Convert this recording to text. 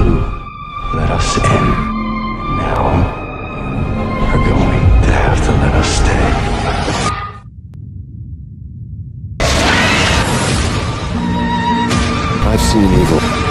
Let us in. Now, are going to have to let us stay. I've seen evil.